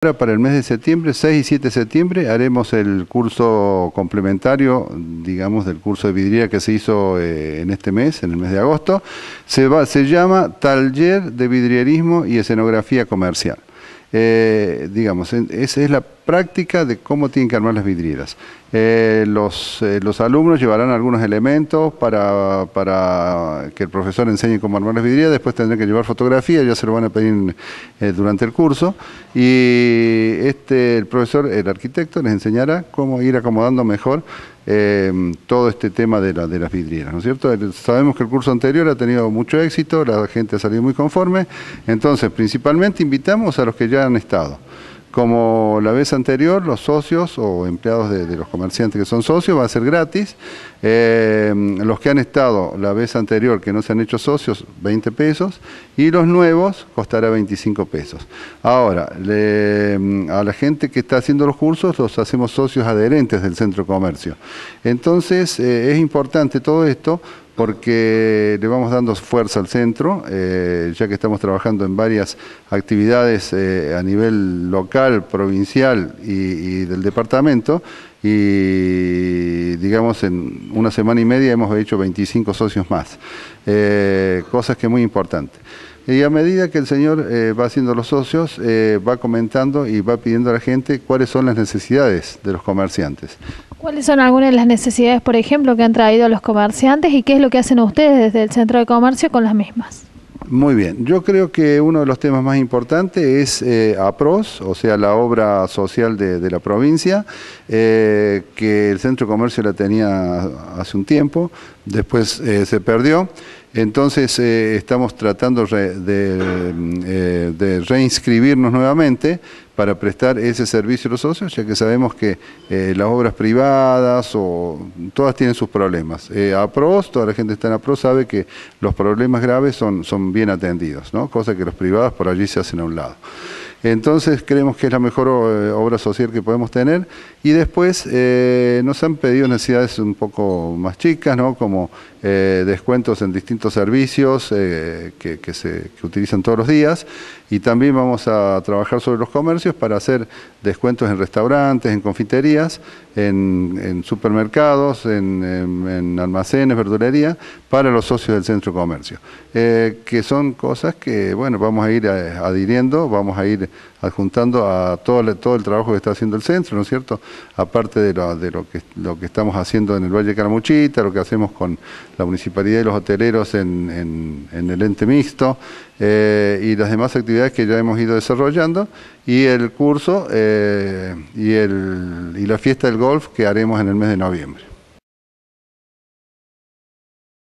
Para el mes de septiembre, 6 y 7 de septiembre, haremos el curso complementario, digamos, del curso de vidriera que se hizo eh, en este mes, en el mes de agosto. Se, va, se llama Taller de Vidrierismo y Escenografía Comercial. Eh, digamos, esa es la práctica de cómo tienen que armar las vidrieras. Eh, los, eh, los, alumnos llevarán algunos elementos para, para, que el profesor enseñe cómo armar las vidrieras, después tendrán que llevar fotografía, ya se lo van a pedir eh, durante el curso, y este, el profesor, el arquitecto, les enseñará cómo ir acomodando mejor todo este tema de, la, de las vidrieras, ¿no es cierto? Sabemos que el curso anterior ha tenido mucho éxito, la gente ha salido muy conforme, entonces principalmente invitamos a los que ya han estado. Como la vez anterior, los socios o empleados de, los comerciantes que son socios va a ser gratis. Eh, los que han estado la vez anterior que no se han hecho socios, 20 pesos. Y los nuevos costará 25 pesos. Ahora, a la gente que está haciendo los cursos los hacemos socios adherentes del centro comercio. Entonces, eh, es importante todo esto porque le vamos dando fuerza al centro, eh, ya que estamos trabajando en varias actividades eh, a nivel local, provincial y, del departamento, y digamos en una semana y media hemos hecho 25 socios más, eh, cosas que es muy importante. Y a medida que el señor va haciendo los socios, va comentando y va pidiendo a la gente cuáles son las necesidades de los comerciantes. ¿Cuáles son algunas de las necesidades, por ejemplo, que han traído los comerciantes y qué es lo que hacen ustedes desde el centro de comercio con las mismas? Muy bien, yo creo que uno de los temas más importantes es eh, APROS, o sea, la obra social de, la provincia, eh, que el centro de comercio la tenía hace un tiempo, después eh, se perdió. Entonces estamos tratando de, reinscribirnos nuevamente para prestar ese servicio a los socios, ya que sabemos que eh, las obras privadas o todas tienen sus problemas. Eh, APROS, toda la gente que está en APROS sabe que los problemas graves son, son bien atendidos, ¿no? cosa que los privados por allí se hacen a un lado. Entonces creemos que es la mejor eh, obra social que podemos tener. Y después eh, nos han pedido necesidades un poco más chicas, ¿no? como eh, descuentos en distintos servicios que, se utilizan todos los días. Y también vamos a trabajar sobre los comercios para hacer descuentos en restaurantes, en confiterías, en, supermercados, en, almacenes, verdulería, para los socios del centro de comercio, que son cosas que bueno vamos a ir adhiriendo, vamos a ir adjuntando a todo, todo el trabajo que está haciendo el centro, ¿no es cierto? Aparte de, lo, de lo, que, lo que estamos haciendo en el Valle de Caramuchita, lo que hacemos con la municipalidad y los hoteleros en, el ente mixto eh, y las demás actividades que ya hemos ido desarrollando y el curso eh, y, el, y la fiesta del que haremos en el mes de noviembre.